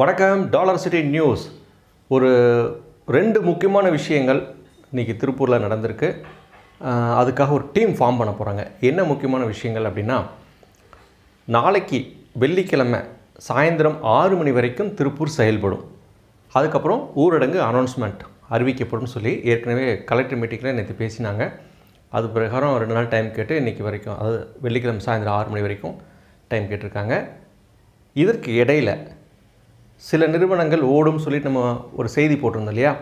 வணக்கம் dollar city news. ஒரு ரெண்டு முக்கியமான விஷயங்கள் இன்றைக்கி திருப்பூரில் நடந்திருக்கு. அதுக்காக ஒரு டீம் ஃபார்ம் பண்ண போகிறாங்க என்ன முக்கியமான விஷயங்கள் அப்படின்னா நாளைக்கு வெள்ளிக்கிழமை சாயந்தரம் ஆறு மணி வரைக்கும் திருப்பூர் செயல்படும். அதுக்கப்புறம் ஊரடங்கு அனௌன்ஸ்மெண்ட் அறிவிக்கப்படும் சொல்லி ஏற்கனவே கலெக்டர் மீட்டிங்கில் நேற்று பேசினாங்க. அது பிரகாரம் ரெண்டு நாள் டைம் கேட்டு இன்றைக்கி வரைக்கும் அதாவது வெள்ளிக்கிழமை சாயந்தரம் ஆறு மணி வரைக்கும் டைம் கேட்டிருக்காங்க. இதற்கு இடையில் சில நிறுவனங்கள் ஓடும் சொல்லிட்டு நம்ம ஒரு செய்தி போட்டிருந்தோம் இல்லையா?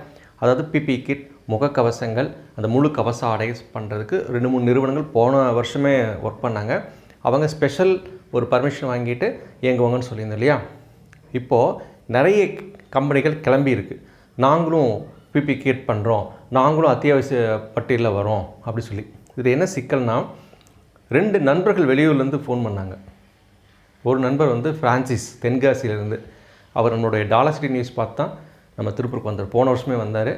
அதாவது பிபி கிட் முகக்கவசங்கள் அந்த முழு கவச ஆடை பண்ணுறதுக்கு ரெண்டு மூணு நிறுவனங்கள் போன வருஷமே ஒர்க் பண்ணாங்க. அவங்க ஸ்பெஷல் ஒரு பர்மிஷன் வாங்கிட்டு இயங்குவாங்கன்னு சொல்லியிருந்தோம் இல்லையா? இப்போது நிறைய கம்பெனிகள் கிளம்பி இருக்குது நாங்களும் பிபி கிட் பண்ணுறோம் நாங்களும் அத்தியாவசிய பட்டியலில் வரோம் அப்படி சொல்லி. இது என்ன சிக்கல்னா ரெண்டு நண்பர்கள் வெளியூர்லேருந்து ஃபோன் பண்ணாங்க. ஒரு நண்பர் வந்து ஃப்ரான்சிஸ் தென்காசியிலேருந்து அவர் நம்மளுடைய டாலர் சிட்டி நியூஸ் பார்த்து தான் நம்ம திருப்பூருக்கு வந்தார். போன வருஷமே வந்தார்.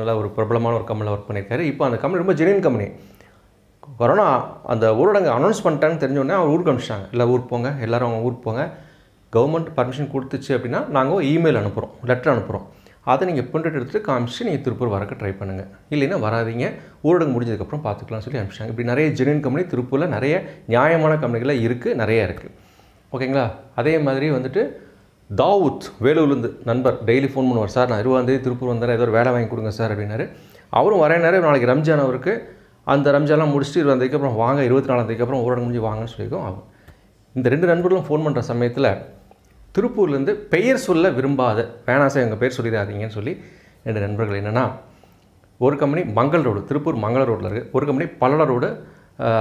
நல்லா ஒரு பிரபலமான ஒரு கம்பெனியில் ஒர்க் பண்ணியிருக்காரு. இப்போ அந்த கம்பெனி ரொம்ப ஜெனியன் கம்பெனி கொரோனா அந்த ஊரடங்கு அனௌன்ஸ் பண்ணிட்டாங்கன்னு தெரிஞ்சோடனே அவர் ஊருக்கு அனுப்பிச்சிட்டாங்க. இல்லை ஊருக்கு போங்க எல்லோரும் அவங்க ஊருக்கு போங்க. கவர்மெண்ட் பர்மிஷன் கொடுத்துச்சு அப்படின்னா நாங்கள் இமெயில் அனுப்புகிறோம் லெட்டர் அனுப்புகிறோம் அதை நீங்கள் பிரிண்ட் எடுத்துகிட்டு காமிச்சு நீங்கள் திருப்பூர் வரக்க ட்ரை பண்ணுங்கள் இல்லைன்னா வராதீங்க. ஊரடங்கு முடிஞ்சதுக்கப்புறம் பார்த்துக்கலாம்னு சொல்லி அனுப்பிச்சாங்க இப்படி நிறைய ஜெனியன் கம்பெனி திருப்பூரில் நிறைய நியாயமான கம்பெனிகளாக இருக்குது நிறைய இருக்குது ஓகேங்களா? அதே மாதிரி வந்துட்டு தாவூத் வேலூர்லேருந்து நண்பர் டெய்லி ஃபோன் பண்ணுவார். சார் நான் இருபதாந்தேதி திருப்பூர் வந்தார் ஏதோ ஒரு வேலை வாங்கி கொடுங்க சார் அப்படின்னாரு. அவரும் வரேன் நேரம் நாளைக்கு ரம்ஜான் அவருக்கு அந்த ரம்ஜான்லாம் முடிச்சுட்டு இருபதாந்தேதிக்கு அப்புறம் வாங்க இருபத்தி நாலாந்தேதிக்கு அப்புறம் ஊரடங்கு முடிஞ்சு வாங்கன்னு சொல்லியிருக்கோம். இந்த ரெண்டு நண்பர்களும் ஃபோன் பண்ணுற சமயத்தில் திருப்பூர்லேருந்து பெயர் சொல்ல விரும்பாத வேணாம் சார் எங்கள் பேர் சொல்லிடாதீங்கன்னு சொல்லி ரெண்டு நண்பர்கள் என்னென்னா ஒரு கம்பெனி மங்கள் ரோடு திருப்பூர் மங்கள ரோட்டில் இருக்குது ஒரு கம்பெனி பல்லட ரோடு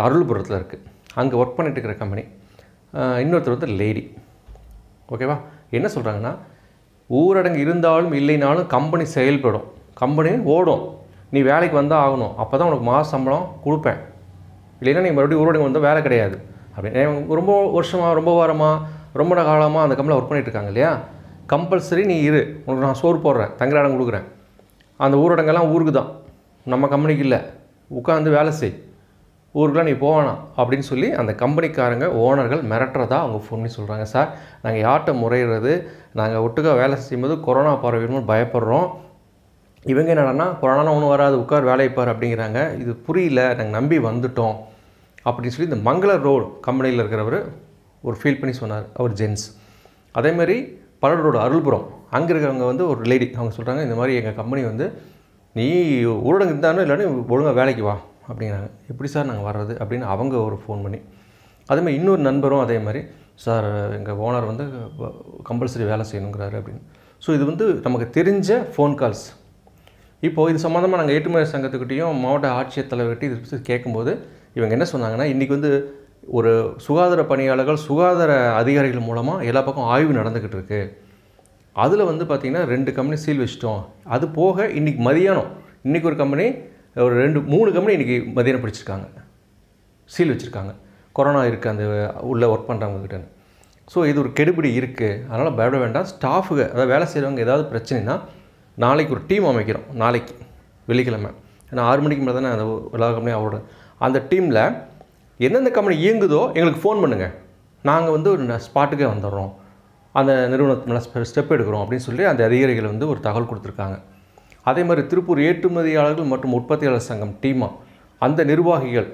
அருள்புரத்தில் இருக்குது அங்கே ஒர்க் பண்ணிட்டு இருக்கிற கம்பெனி இன்னொருத்தர் வந்து லேடி ஓகேவா என்ன சொல்கிறாங்கன்னா ஊரடங்கு இருந்தாலும் இல்லைனாலும் கம்பெனி செயல்படும். கம்பெனி ஓடும். நீ வேலைக்கு வந்தால் ஆகணும். அப்போ தான் உனக்கு மாத சம்பளம் கொடுப்பேன். இல்லைன்னா நீ மறுபடியும் ஊரடங்கு வந்தால் வேலை கிடையாது. அப்படின்னு ரொம்ப வருஷமாக ரொம்ப வாரமாக ரொம்ப காலமாக அந்த கம்பெனியில் ஒர்க் பண்ணிகிட்டு இருக்காங்க இல்லையா? கம்பல்சரி நீ இரு. உனக்கு நான் சோறு போடுறேன். தங்குற இடம் கொடுக்குறேன். அந்த ஊரடங்கெல்லாம் ஊருக்கு தான் நம்ம கம்பெனிக்கு இல்லை. உட்காந்து வேலை செய். ஊருக்குலாம் நீ போவேணாம் அப்படின்னு சொல்லி அந்த கம்பெனிக்காரங்க ஓனர்கள் மிரட்டுறதா அவங்க ஃபோன் பண்ணி சொல்கிறாங்க சார் நாங்கள் யார்கிட்ட முறையிறது நாங்கள் ஒட்டுக்கா வேலை செய்யும்போது கொரோனா பரவிடுமோ பயப்படுறோம். இவங்க என்னடான்னா கொரோனாலாம் ஒன்றும் வராது உட்கார் வேலையை பார் அப்படிங்கிறாங்க. இது புரியல நாங்கள் நம்பி வந்துட்டோம் அப்படின்னு சொல்லி இந்த மங்கள ரோடு கம்பெனியில் இருக்கிறவர் ஒரு ஃபீல் பண்ணி சொன்னார் அவர் ஜென்ஸ். அதேமாரி பல்லட ரோடு அருள்புரம். அங்கே இருக்கிறவங்க வந்து ஒரு லேடி அவங்க சொல்கிறாங்க இந்த மாதிரி எங்கள் கம்பெனி வந்து நீ ஊரடங்கு இருந்தானோ இல்லைன்னு ஒழுங்காக வேலைக்கு வா. அப்படிங்கிறாங்க எப்படி சார் நாங்கள் வர்றது? அப்படின்னு அவங்க ஒரு ஃபோன் பண்ணி. அதேமாதிரி இன்னொரு நண்பரும் அதே மாதிரி சார் எங்கள் ஓனர் வந்து கம்பல்சரி வேலை செய்யணுங்கிறாரு அப்படின்னு. ஸோ இது வந்து நமக்கு தெரிஞ்ச ஃபோன் கால்ஸ் இப்போது இது சம்மந்தமாக நாங்கள் ஏற்றுமதி சங்கத்துக்கிட்டையும் மாவட்ட ஆட்சியர் தலைவர்கிட்டையும் இது பற்றி கேட்கும்போது இவங்க என்ன சொன்னாங்கன்னா இன்றைக்கி வந்து ஒரு சுகாதார பணியாளர்கள் சுகாதார அதிகாரிகள் மூலமாக எல்லா பக்கம் ஆய்வு நடந்துக்கிட்டு இருக்குது அதில் வந்து பார்த்திங்கன்னா ரெண்டு கம்பெனி சீல் வச்சிட்டோம். அது போக இன்றைக்கி மதியானம் இன்றைக்கி ஒரு கம்பெனி ஒரு ரெண்டு மூணு கம்பெனி இன்றைக்கி மதியானம் பிடிச்சிருக்காங்க. சீல் வச்சுருக்காங்க. கொரோனா இருக்குது அந்த உள்ளே ஒர்க் பண்ணுறவங்கக்கிட்ட ஸோ இது ஒரு கெடுபிடி இருக்குது அதனால் பயப்பட வேண்டாம். ஸ்டாஃபுக அதாவது வேலை செய்கிறவங்க ஏதாவது பிரச்சனைனா நாளைக்கு ஒரு டீம் அமைக்கிறோம். நாளைக்கு வெள்ளிக்கிழமை. ஏன்னா ஆறு மணிக்கு மேலே தானே அந்த எல்லா கம்பெனியும் அவரோட. அந்த டீமில் எந்தெந்த கம்பெனி இயங்குதோ எங்களுக்கு ஃபோன் பண்ணுங்கள் நாங்கள் வந்து ஒரு ஸ்பாட்டுக்கே வந்துடுறோம். அந்த நிறுவனத்து மேலே ஸ்டெப் எடுக்கிறோம் அப்படின்னு சொல்லி அந்த அதிகாரிகள் வந்து ஒரு தகவல் கொடுத்துருக்காங்க. அதே மாதிரி திருப்பூர் ஏற்றுமதியாளர்கள் மற்றும் உற்பத்தியாளர் சங்கம் டீமா அந்த நிர்வாகிகள்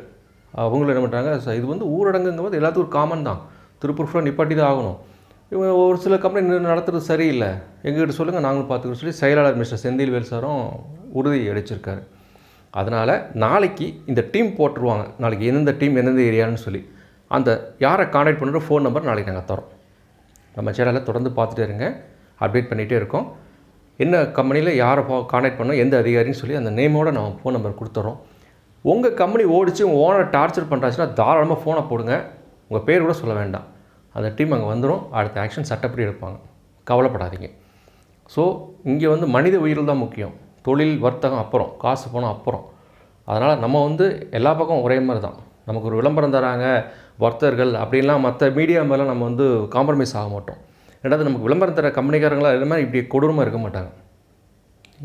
அவங்களும் என்ன பண்ணுறாங்க இது வந்து ஊரடங்குங்கும்போது எல்லாத்துக்கும் ஒரு காமன் தான். திருப்பூர் ஃபுல்லாக நிப்பாட்டி தான் ஆகணும். இவங்க ஒரு சில கம்பெனி நடத்துறது சரியில்லை. எங்ககிட்ட சொல்லுங்கள் நாங்களும் பார்த்துக்கிறோம் சொல்லி செயலாளர் மிஸ்டர் செந்தில்வேல் சாரும் உறுதி அளிச்சிருக்காரு. அதனால் நாளைக்கு இந்த டீம் போட்டுருவாங்க. நாளைக்கு எந்தெந்த டீம் எந்தெந்த ஏரியான்னு சொல்லி. அந்த யாரை காண்டாக்ட் பண்ணுற ஃபோன் நம்பர் நாளைக்கு நாங்கள் தரோம் நம்ம சேனலில் தொடர்ந்து பார்த்துட்டே இருங்க. அப்டேட் பண்ணிகிட்டே இருக்கோம். என்ன கம்பெனியில் யாரை காண்டாக்ட் பண்ணோம் எந்த அதிகாரின்னு சொல்லி அந்த நேமோட நம்ம ஃபோன் நம்பர் கொடுத்துறோம். உங்கள் கம்பெனி ஓடிச்சு உங்கள் ஓனரை டார்ச்சர் பண்ணுறாச்சுன்னா தாராளமாக ஃபோனை போடுங்க. உங்கள் பேர் கூட சொல்ல வேண்டாம். அந்த டீம் அங்கே வந்துடும் அடுத்த ஆக்ஷன் சட்டப்படி எடுப்பாங்க. கவலைப்படாதீங்க. ஸோ இங்கே வந்து மனித உயிர்கள் தான் முக்கியம். தொழில் வர்த்தகம் அப்புறம் காசு பணம் அப்புறம். அதனால் நம்ம வந்து எல்லா பக்கம் ஒரே மாதிரி தான். நமக்கு ஒரு விளம்பரம் தராங்க வர்த்தர்கள் அப்படின்லாம் மற்ற மீடியா மேலே நம்ம வந்து காம்ப்ரமைஸ் ஆக மாட்டோம். ரெண்டாவது நமக்கு விளம்பரம் தர கம்பெனிக்காரங்களாக எல்லாமே இப்படி கொடூரமாக இருக்க மாட்டாங்க.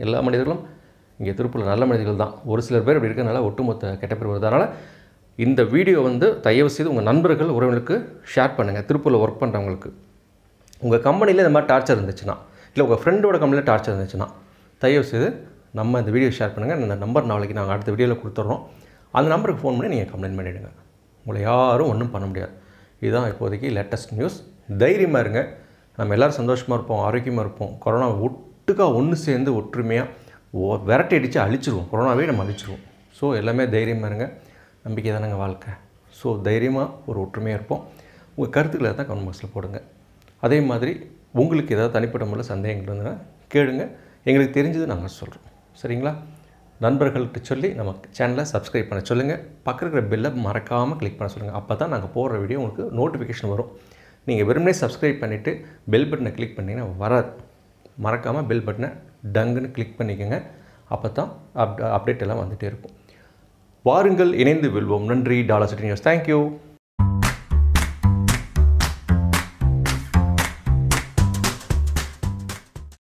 எல்லா மனிதர்களும் இங்கே திருப்பூரில் நல்ல மனிதர்கள் தான். ஒரு சிலர் பேர் இப்படி இருக்கனால ஒட்டுமொத்த கெட்ட பேர் வருது. அதனால் இந்த வீடியோ வந்து தயவு செய்து உங்கள் நண்பர்கள் உறவுகளுக்கு ஷேர் பண்ணுங்கள் திருப்பூரில் ஒர்க் பண்ணுறவங்களுக்கு உங்கள் கம்பெனியில் இந்த மாதிரி டார்ச்சர் இருந்துச்சுன்னா இல்லை உங்கள் ஃப்ரெண்டோட கம்பெனியில் டார்ச்சர் இருந்துச்சுன்னா தயவு செய்து நம்ம இந்த வீடியோ ஷேர் பண்ணுங்கள் இந்த நம்பர் நாளைக்கு நாங்கள் அடுத்த வீடியோவில் கொடுத்துட்றோம் அந்த நம்பருக்கு ஃபோன் பண்ணி நீங்கள் கம்ப்ளைண்ட் பண்ணிவிடுங்க உங்களை யாரும் ஒன்றும் பண்ண முடியாது. இதுதான் இப்போதைக்கு லேட்டஸ்ட் நியூஸ் தைரியமாக இருங்க. நம்ம எல்லோரும் சந்தோஷமாக இருப்போம் ஆரோக்கியமாக இருப்போம். கொரோனா ஒட்டுக்கா ஒன்று சேர்ந்து ஒற்றுமையாக விரட்டி அடித்து அழிச்சிருவோம். கொரோனாவே நம்ம அழிச்சிருவோம். ஸோ எல்லாமே தைரியமாக இருங்க. நம்பிக்கை தானேங்க வாழ்க்கை. ஸோ தைரியமாக ஒரு ஒற்றுமையாக இருப்போம். உங்கள் கருத்துக்களை தான் கமெண்ட் பாக்ஸில் போடுங்க. அதே மாதிரி உங்களுக்கு ஏதாவது தனிப்பட்ட முறையில் சந்தேகங்கள் இருந்ததுன்னா கேளுங்க. எங்களுக்கு தெரிஞ்சது நாங்கள் சொல்கிறோம் சரிங்களா? நண்பர்கள்ட்ட சொல்லி நம்ம சேனலை சப்ஸ்கிரைப் பண்ண சொல்லுங்கள் பக்கத்தில் இருக்கிற பெல்லை மறக்காமல் கிளிக் பண்ண சொல்லுங்கள் அப்போ தான் நாங்கள் போடுற வீடியோ உங்களுக்கு நோட்டிஃபிகேஷன் வரும். நீங்கள் வெறுமனே சப்ஸ்கிரைப் பண்ணிவிட்டு பெல் பட்டனை கிளிக் பண்ணிங்கன்னா வராது மறக்காமல் பெல் பட்டனை டங்குன்னு கிளிக் பண்ணிக்கோங்க. அப்போ தான் அப் அப்டேட் எல்லாம் வந்துகிட்டே இருக்கும். வாருங்கள் இணைந்து வெல்வோம். நன்றி டாலர் சிட்டி நியூஸ். தேங்க்யூ